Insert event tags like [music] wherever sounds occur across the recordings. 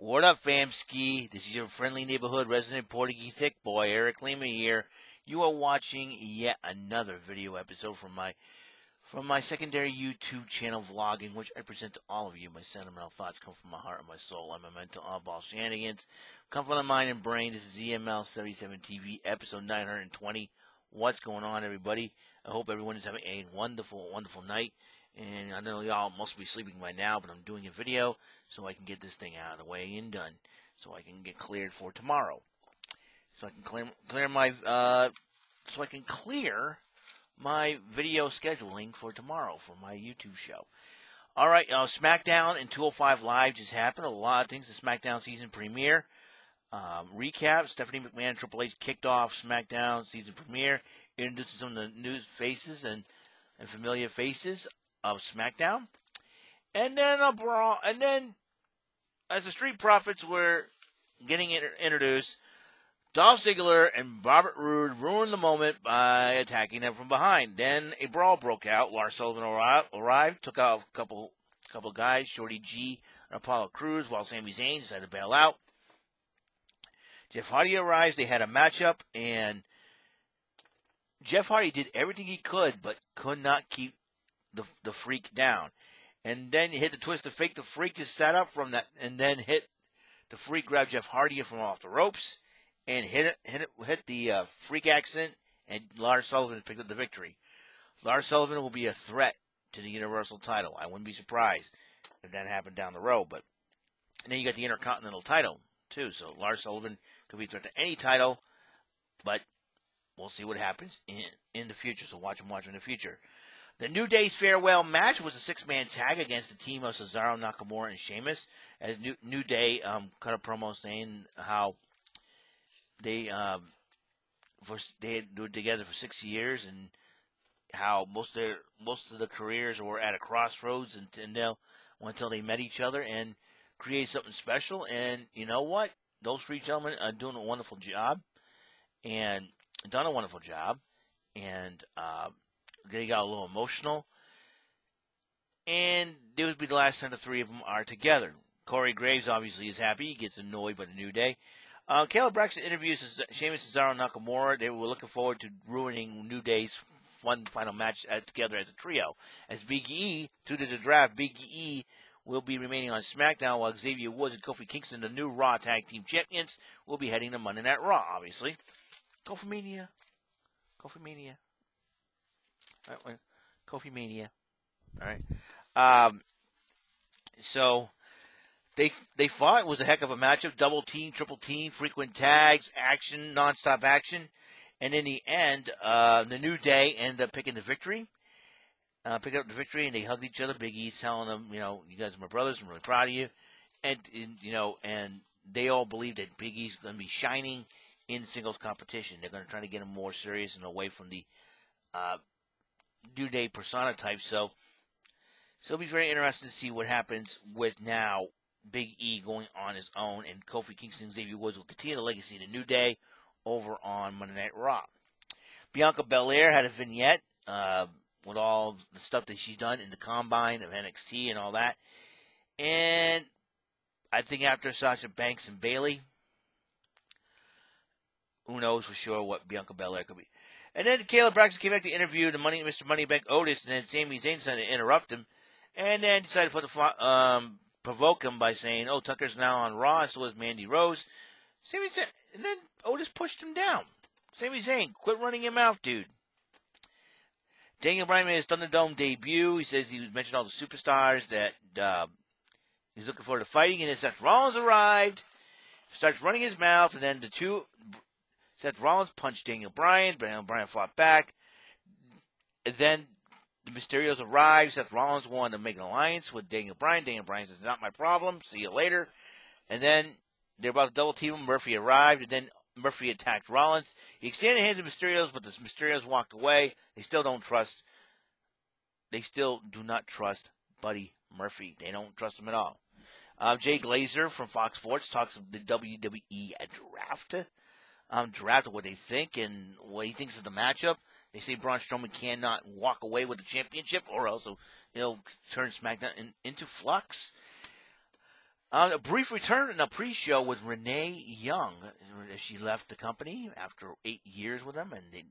What up, famski? This is your friendly neighborhood resident Portuguese thick boy, Eric Lima here. You are watching yet another video episode from my from my secondary YouTube channel vlogging, which I present to all of you. My sentimental thoughts come from my heart and my soul. I'm a mental oddball shenanigans. Come from the mind and brain. This is EML 77 TV, episode 920. What's going on, everybody? I hope everyone is having a wonderful, wonderful night. And I know y'all must be sleeping by now, but I'm doing a video so I can get this thing out of the way and done, so I can get cleared for tomorrow. So I can clear clear my uh, so I can clear my video scheduling for tomorrow for my YouTube show. All right, uh, SmackDown and 205 Live just happened. A lot of things. The SmackDown season premiere. Um, recap: Stephanie McMahon, Triple H kicked off SmackDown season premiere, introducing some of the new faces and, and familiar faces of SmackDown, and then a brawl, and then as the Street Profits were getting introduced, Dolph Ziggler and Robert Roode ruined the moment by attacking them from behind. Then a brawl broke out. Lars Sullivan arrived, took out a couple couple guys, Shorty G and Apollo Crews, while Sami Zayn decided to bail out. Jeff Hardy arrives. They had a matchup, and Jeff Hardy did everything he could, but could not keep the the freak down. And then he hit the Twist of Fate. The freak just sat up from that, and then hit the freak grabbed Jeff Hardy from off the ropes and hit it, hit it, hit the uh, freak accident, and Lars Sullivan picked up the victory. Lars Sullivan will be a threat to the Universal title. I wouldn't be surprised if that happened down the road. But and then you got the Intercontinental title too. So Lars Sullivan could be a threat to any title, but we'll see what happens in in the future. So watch him watch him in the future. The New Day's farewell match was a six-man tag against the team of Cesaro, Nakamura, and Sheamus. As New, New Day um, cut a promo saying how they um, for they been together for six years and how most of their most of the careers were at a crossroads until until they met each other and create something special. And you know what? Those three gentlemen are doing a wonderful job and done a wonderful job. And uh, they got a little emotional. And this would be the last time the three of them are together. Corey Graves obviously is happy. He gets annoyed by the New Day. Uh, Kayla Braxton interviews Sheamus Cesaro Nakamura. They were looking forward to ruining New Day's one final match together as a trio. As Big E, due to the draft, Big E will be remaining on SmackDown while Xavier Woods and Kofi Kingston, the new Raw Tag Team Champions, will be heading to Monday Night Raw, obviously. For Mania. For Mania. Right, Kofi Mania. All right. Um, so they they fought. It was a heck of a matchup. Double team, triple team, frequent tags, action, nonstop action. And in the end, uh, the New Day ended up picking the victory. Uh, picked up the victory, and they hugged each other. Big E's telling them, you know, you guys are my brothers. I'm really proud of you. And, and you know, and they all believe that Big E's going to be shining in singles competition. They're going to try to get him more serious and away from the uh, New Day persona type. So, so it'll be very interesting to see what happens with now Big E going on his own, and Kofi Kingston Xavier Woods will continue the legacy of the New Day over on Monday Night Raw. Bianca Belair had a vignette uh, with all the stuff that she's done in the combine of NXT and all that. And I think after Sasha Banks and Bayley, who knows for sure what Bianca Belair could be. And then Kayla Braxton came back to interview the money, Mr. Moneybank Otis, and then Sami Zayn decided to interrupt him, and then decided to put the um, provoke him by saying, "Oh, Tucker's now on Raw, so is Mandy Rose." Sami Zayn, and then Otis pushed him down. Sami Zayn, quit running your mouth, dude. Daniel Bryan made his Thunderdome debut. He says he mentioned all the superstars that uh, he's looking forward to fighting, and then Seth Rollins arrived, starts running his mouth, and then the two Seth Rollins punched Daniel Bryan. Daniel Bryan fought back. And then the Mysterios arrived. Seth Rollins wanted to make an alliance with Daniel Bryan. Daniel Bryan says, not my problem. See you later. And then they're about to double team him. Murphy arrived, and then Murphy attacked Rollins. He extended hands to Mysterios, but the Mysterios walked away. They still don't trust. They still do not trust Buddy Murphy. They don't trust him at all. Uh, Jay Glazer from Fox Sports talks of the WWE draft um, draft what they think and what he thinks of the matchup. They say Braun Strowman cannot walk away with the championship, or else he'll turn SmackDown in, into flux. Uh, a brief return in a pre-show with Renee Young. She left the company after eight years with them, and they,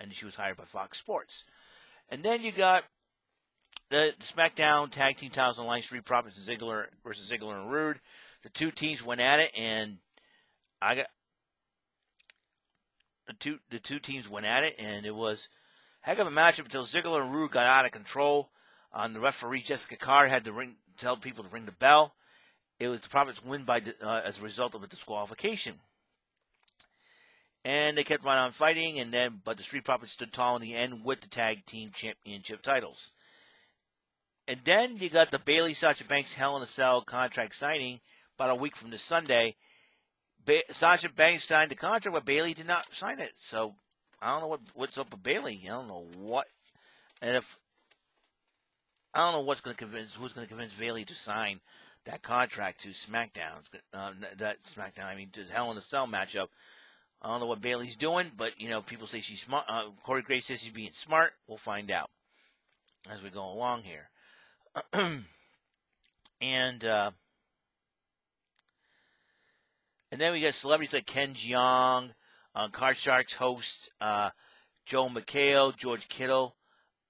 and she was hired by Fox Sports. And then you got the SmackDown Tag Team Titles on line: Street Profits and Ziggler versus Ziggler and Roode. The two teams went at it, and I got the two the two teams went at it, and it was heck of a matchup until Ziggler and Roode got out of control. On um, the referee Jessica Carr had to ring tell people to ring the bell. It was the Profits win by uh, as a result of a disqualification. And they kept right on fighting, and then but the Street Profits stood tall in the end with the tag team championship titles. And then you got the Bayley Sasha Banks Hell in a Cell contract signing about a week from this Sunday. Ba- Sasha Banks signed the contract, but Bayley did not sign it. So I don't know what what's up with Bayley. I don't know what, and if I don't know what's going to convince who's going to convince Bayley to sign that contract to SmackDown. Uh, that SmackDown, I mean, to Hell in a Cell matchup. I don't know what Bayley's doing, but you know, people say she's smart. Uh, Corey Graves says she's being smart. We'll find out as we go along here. [clears throat] and uh, and then we got celebrities like Ken Jeong, uh, Sharks host uh, Joel McHale, George Kittle,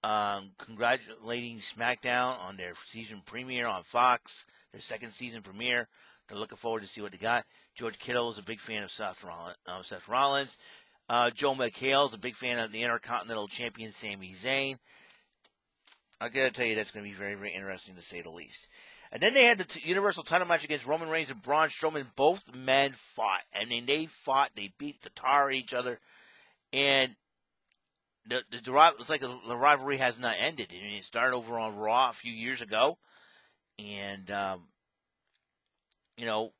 um, congratulating SmackDown on their season premiere on Fox, their second season premiere. They're looking forward to see what they got. George Kittle is a big fan of Seth Rollins. Uh, Seth Rollins. Uh, Joel McHale is a big fan of the Intercontinental Champion Sami Zayn. I gotta tell you, that's gonna be very, very interesting to say the least. And then they had the t- Universal title match against Roman Reigns and Braun Strowman. Both men fought. I mean, they fought. They beat the tar each other. And the, the, the it's like the rivalry has not ended. I mean, it started over on Raw a few years ago. And, um, you know,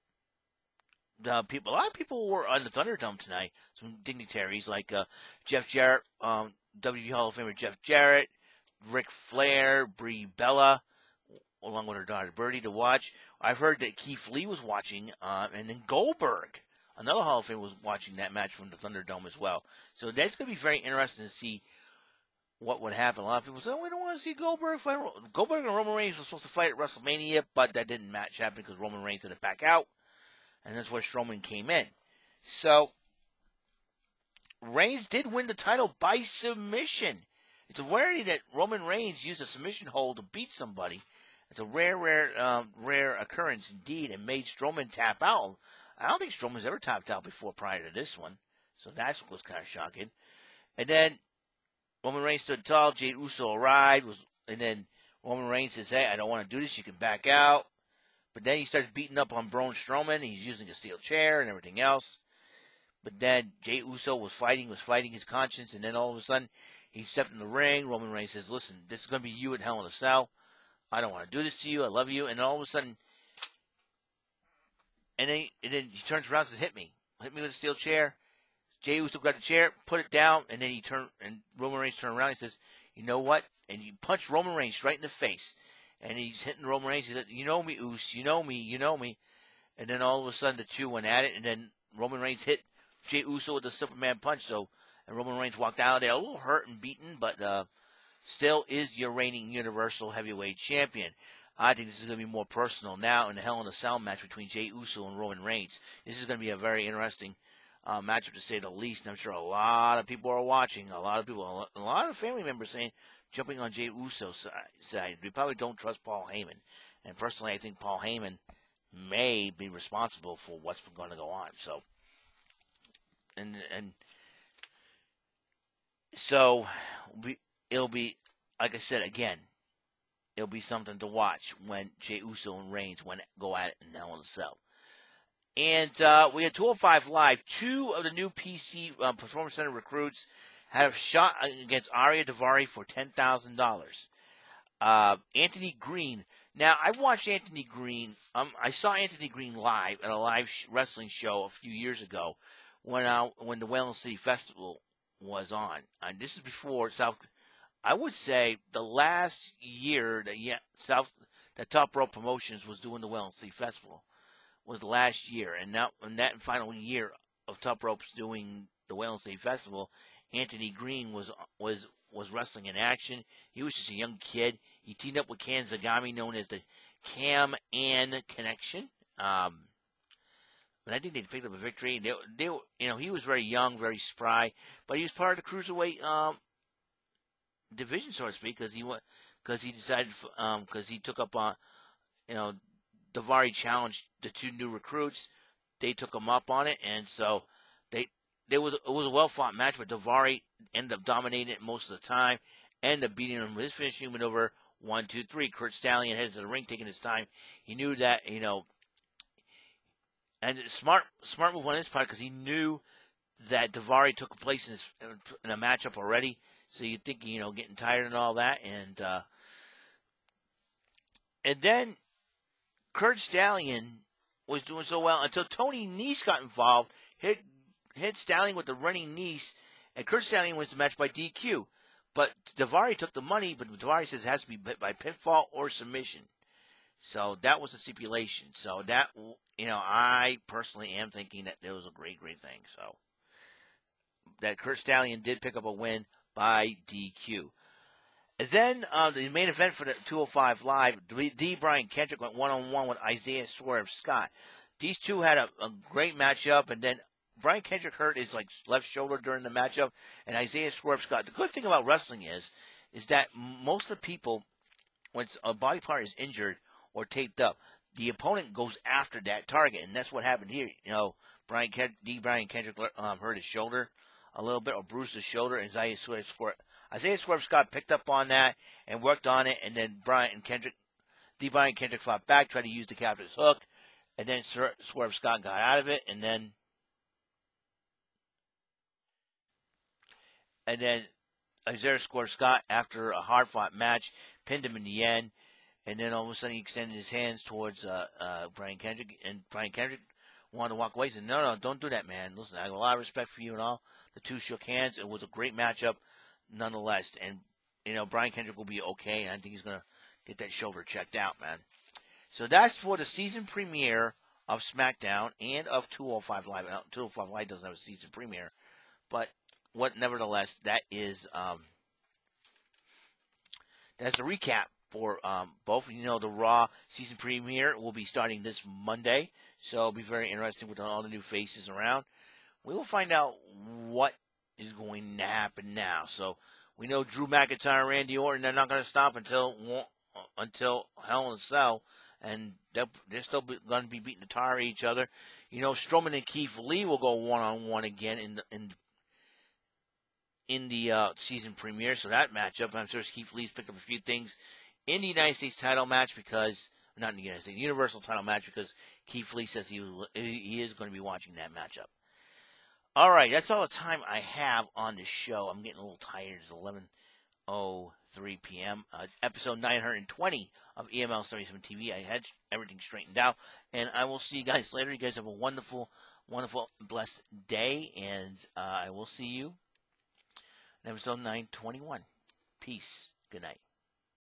the people, a lot of people were on the Thunderdome tonight. Some dignitaries like uh, Jeff Jarrett, um, WWE Hall of Famer Jeff Jarrett, Ric Flair, Brie Bella, along with her daughter Birdie to watch. I've heard that Keith Lee was watching, uh, and then Goldberg, another Hall of Famer, was watching that match from the Thunderdome as well. So that's going to be very interesting to see what would happen. A lot of people say, oh, we don't want to see Goldberg fight. Goldberg and Roman Reigns were supposed to fight at WrestleMania, but that didn't match happen because Roman Reigns had to back out, and that's where Strowman came in. So Reigns did win the title by submission. It's a rarity that Roman Reigns used a submission hold to beat somebody. It's a rare, rare, um, rare occurrence indeed, and made Strowman tap out. I don't think Strowman's ever tapped out before prior to this one, so that was kind of shocking. And then Roman Reigns stood tall. Jey Uso arrived, was, and then Roman Reigns says, "Hey, I don't want to do this. You can back out." But then he starts beating up on Braun Strowman. He's using a steel chair and everything else. But then Jey Uso was fighting, was fighting his conscience, and then all of a sudden he stepped in the ring. Roman Reigns says, "Listen, this is going to be you at Hell in a Cell. I don't want to do this to you. I love you." And all of a sudden, and then, he, and then he turns around and says, "Hit me, hit me with a steel chair." Jey Uso got the chair, put it down, and then he turned and Roman Reigns turned around. And he says, "You know what?" And he punched Roman Reigns right in the face. And he's hitting Roman Reigns. He said, "You know me, Uce. You know me. You know me." And then all of a sudden, the two went at it, and then Roman Reigns hit Jey Uso with the Superman punch. So and Roman Reigns walked out of there a little hurt and beaten, but uh, still is your reigning Universal Heavyweight Champion. I think this is going to be more personal now in the Hell in a Cell match between Jey Uso and Roman Reigns. This is going to be a very interesting uh, matchup to say the least. And I'm sure a lot of people are watching. A lot of people, a lot of family members saying, jumping on Jey Uso's side. We probably don't trust Paul Heyman. And personally, I think Paul Heyman may be responsible for what's going to go on. So, and and so we, it'll be, like I said again, it'll be something to watch when Jey Uso and Reigns when go at it in Hell in a Cell. And uh, we had 205 Live. Two of the new PC uh, Performance Center recruits have shot against Ariya Daivari for $10,000. Uh, Anthony Greene. Now, I watched Anthony Greene. Um, I saw Anthony Greene live at a live sh- wrestling show a few years ago when I, when the Whaling City Festival was on. And this is before South. I would say the last year that yeah, South that Top Rope Promotions was doing the Whaling City Festival was the last year, and now in that final year of Top Ropes doing the Whaling City Festival, Anthony Greene was was was wrestling in action. He was just a young kid. He teamed up with Ken Zagami, known as the Cam and connection. Um, but I think they picked up a victory. They, they, you know, he was very young, very spry, but he was part of the cruiserweight um, division, so to speak, because he went, because he decided, because um, he took up on, you know, Daivari challenged the two new recruits. They took him up on it, and so they there was it was a well fought match, but Daivari ended up dominating it most of the time, ended up beating him with his finishing maneuver one, two, three. Curt Stallion headed to the ring, taking his time. He knew that you know, and smart smart move on his part because he knew that Daivari took a place in, his, in a matchup already. So you think you know getting tired and all that, and uh, and then Curt Stallion was doing so well until Tony Nese got involved, hit hit Stallion with the running Nese, and Curt Stallion wins the match by DQ. But Daivari took the money, but Daivari says it has to be by pinfall or submission. So that was a stipulation. So that you know, I personally am thinking that it was a great, great thing. So that Curt Stallion did pick up a win by DQ. And then uh, the main event for the 205 Live, D. Brian Kendrick went one on one with Isaiah Swerve Scott. These two had a, a great matchup, and then Brian Kendrick hurt his like left shoulder during the matchup, and Isaiah Swerve Scott. The good thing about wrestling is, is that most of the people, when a body part is injured or taped up, the opponent goes after that target, and that's what happened here. You know, Brian D. Brian Kendrick um, hurt his shoulder a little bit, or bruised his shoulder, and Isaiah Swerve, Isaiah Swerve Scott picked up on that and worked on it, and then Brian Kendrick, D. Brian Kendrick fought back, tried to use the captain's hook, and then Swerve Scott got out of it, and then and then Isaiah Swerve Scott, after a hard fought match, pinned him in the end, and then all of a sudden he extended his hands towards uh, uh, Brian Kendrick, and Brian Kendrick wanted to walk away. He said, "No, no, don't do that, man. Listen, I have a lot of respect for you and all." The two shook hands. It was a great matchup, nonetheless. And you know, Brian Kendrick will be okay, and I think he's gonna get that shoulder checked out, man. So that's for the season premiere of SmackDown and of 205 Live. 205 Live doesn't have a season premiere, but what, nevertheless, that is um, that's a recap for um, both. You know, the Raw season premiere will be starting this Monday, so it'll be very interesting with all the new faces around. We will find out what is going to happen now. So we know Drew McIntyre, Randy Orton, they're not going to stop until until Hell in a Cell, and they're, still going to be beating the tar of each other. You know, Strowman and Keith Lee will go one on one again in the, in in the uh, season premiere. So that matchup, I'm sure Keith Lee's picked up a few things in the United States title match because not in the United States Universal title match because Keith Lee says he he is going to be watching that matchup. All right, that's all the time I have on the show. I'm getting a little tired. It's 11:03 p.m. Uh, episode 920 of EML 77 TV. I had everything straightened out, and I will see you guys later. You guys have a wonderful, wonderful, blessed day, and uh, I will see you in episode 921. Peace. Good night.